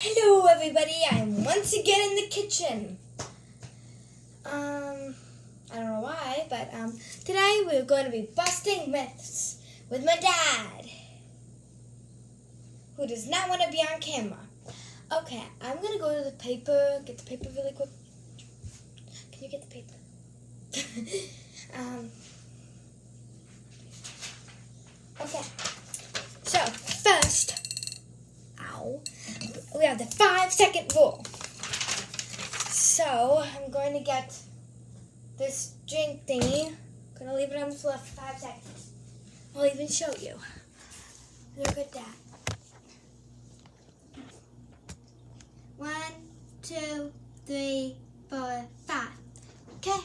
Hello everybody, I'm once again in the kitchen. Um, I don't know why, but um, today we're going to be busting myths with my dad, who does not want to be on camera. Okay, I'm going to go to the paper, get the paper really quick. Can you get the paper? um, okay, the five second rule. So I'm going to get this drink thingy. I'm gonna leave it on the floor for five seconds. I'll even show you. Look at that. One, two, three, four, five. Okay.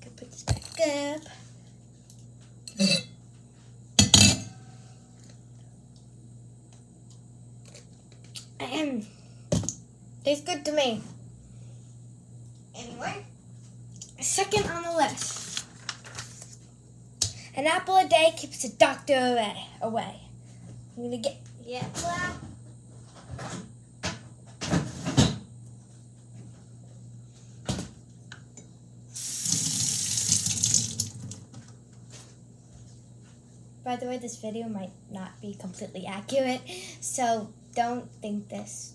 Gonna put this back up. Ahem. Tastes good to me. Anyway, second on the list. An apple a day keeps the doctor away. Away. I'm gonna get yeah. By the way, this video might not be completely accurate, so don't think this.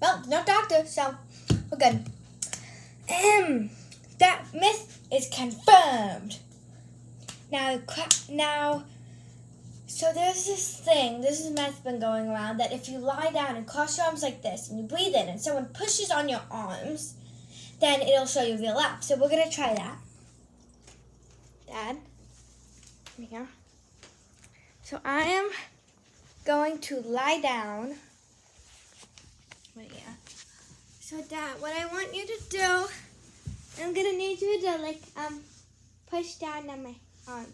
Well, no doctor, so we're good. Um, that myth is confirmed. Now, now so there's this thing, this is myth been going around that if you lie down and cross your arms like this and you breathe in and someone pushes on your arms, then it'll show you real life. So we're gonna try that. Dad, here. So I am going to lie down. Yeah. So Dad, what I want you to do, I'm gonna need you to like um push down on my arm.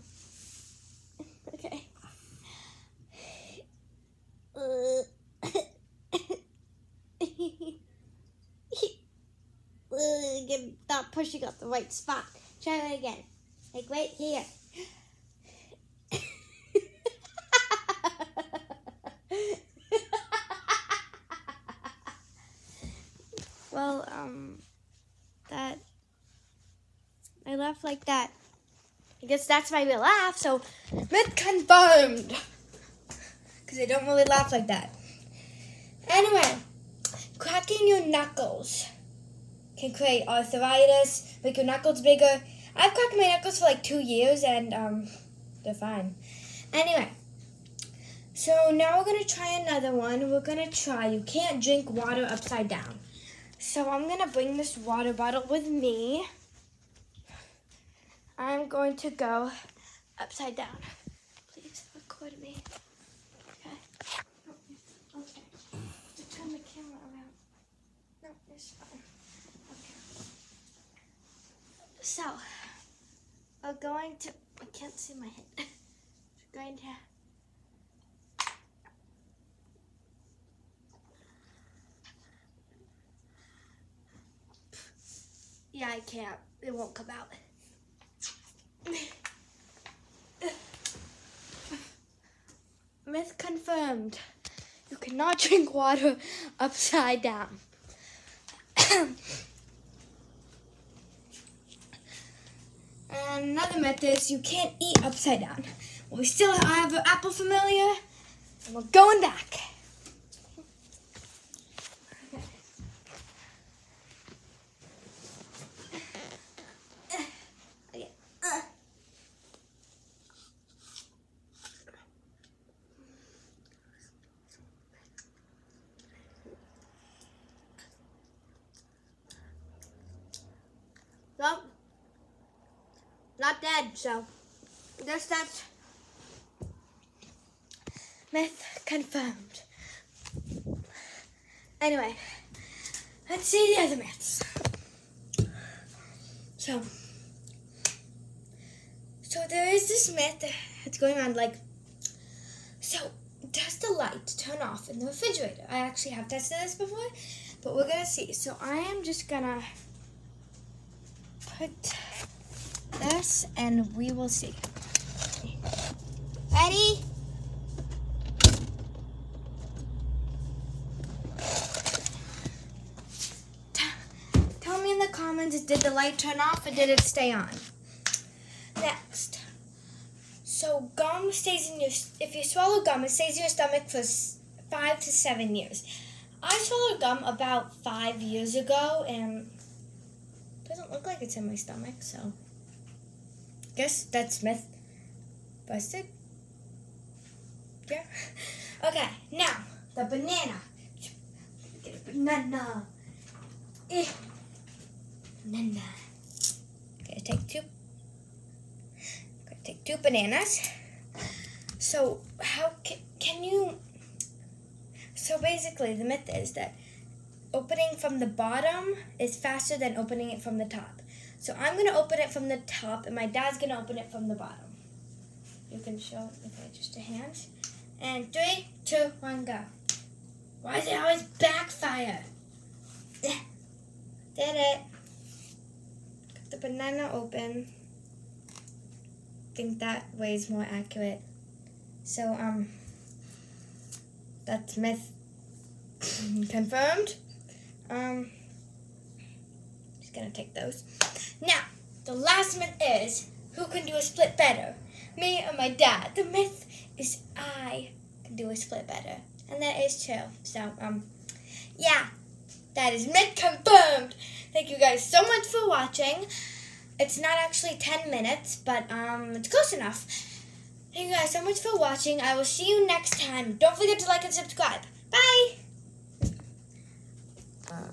okay. Not pushing up the right spot. Try it again. Like right here. well, um, that I laugh like that. I guess that's my real laugh. So, myth confirmed because they don't really laugh like that. Anyway, cracking your knuckles can create arthritis, make your knuckles bigger. I've cracked my knuckles for like two years and um, they're fine. Anyway, so now we're gonna try another one. We're gonna try you can't drink water upside down. So I'm gonna bring this water bottle with me. I'm going to go upside down. Please record me. So, we're going to, I can't see my head. we're going to, yeah, I can't. It won't come out. Myth confirmed. You cannot drink water upside down. And another myth is you can't eat upside down. We still have an apple familiar, and we're going back. Well, not dead, so just that myth confirmed. Anyway, let's see the other myths. So, so there is this myth that's going on like, so does the light turn off in the refrigerator? I actually have tested this before, but we're gonna see. So I am just gonna put this and we will see. Ready? Tell me in the comments, did the light turn off or did it stay on? Next. So gum stays in your, if you swallow gum, it stays in your stomach for five to seven years. I swallowed gum about five years ago and it doesn't look like it's in my stomach, so guess that's myth busted. Yeah. Okay, now the banana. Get a banana. Eh. Banana. Okay, take two. Okay, take two bananas. So how can, can you? So basically, the myth is that opening from the bottom is faster than opening it from the top. So I'm gonna open it from the top, and my dad's gonna open it from the bottom. You can show with just a hand. And three, two, one, go. Why does it always backfire? Did it. Cut the banana open. I think that way is more accurate. So, um, that's myth confirmed. Um, just gonna take those. Now, the last myth is who can do a split better, me or my dad? The myth is I can do a split better. And that is true. So, um, yeah, that is myth confirmed. Thank you guys so much for watching. It's not actually 10 minutes, but um, it's close enough. Thank you guys so much for watching. I will see you next time. Don't forget to like and subscribe. Bye! Uh.